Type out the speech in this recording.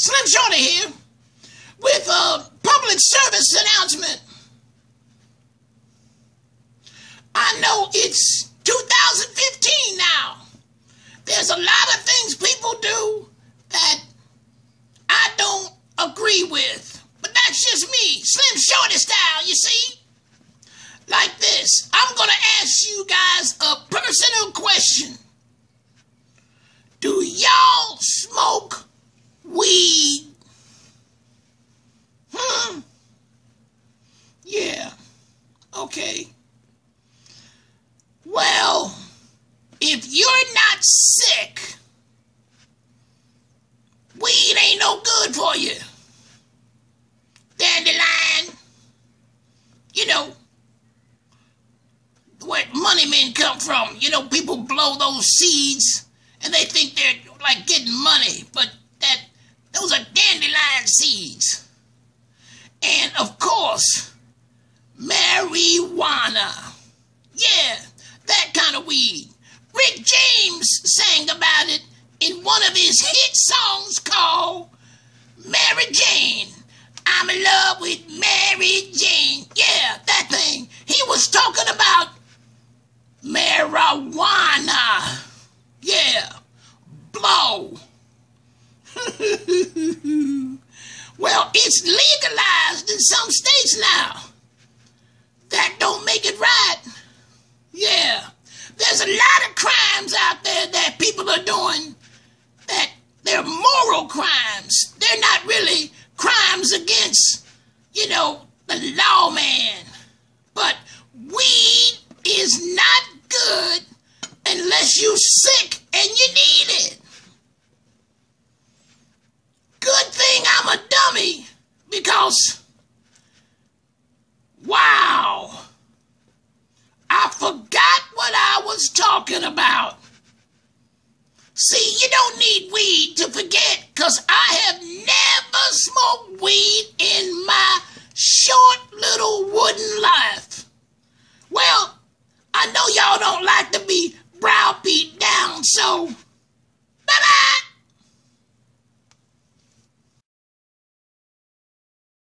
Slim Shorty here with a public service announcement. I know it's 2015 now. There's a lot of things people do that I don't agree with. But that's just me, Slim Shorty style, you see? Like this, I'm gonna ask you guys a personal question. Do y'all weed? Yeah. Okay. Well, if you're not sick, weed ain't no good for you. Dandelion, you know, where money men come from. You know, people blow those seeds and they think they're like getting money, but those are dandelion seeds. And of course, marijuana. Yeah, that kind of weed. Rick James sang about it in one of his hit songs called Mary Jane. I'm in love with Mary Jane. Yeah, that thing. He was talking about marijuana. Yeah, blow. well, it's legalized in some states now. That don't make it right. Yeah. There's a lot of crimes out there that people are doing that they're moral crimes. They're not really crimes against, you know, the lawman. But weed is not good unless you're sick and you need it. Good thing I'm a dummy because, wow, I forgot what I was talking about. See, you don't need weed to forget because I have never smoked weed in my short little wooden life. Well, I know y'all don't like to be browbeat down, so